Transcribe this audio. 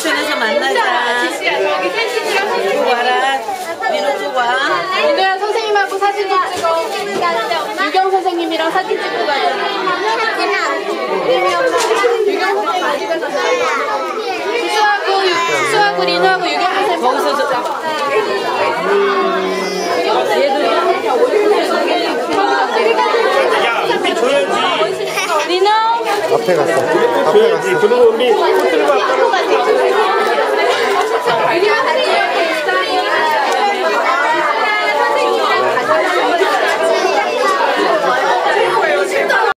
유치원에서 만나자. 쭉 와라. 민호 쪽 와. 민호야 선생님하고 사진 좀 찍어. 유경 선생님이랑 사진 찍고 가자. 유경 선생님 가서 수하고 수하고 리노하고 유경 선생님 거기서 저, 얘도 리노 앞에 갔어. 앞에 갔어. 그리고 우리 호텔 갔다가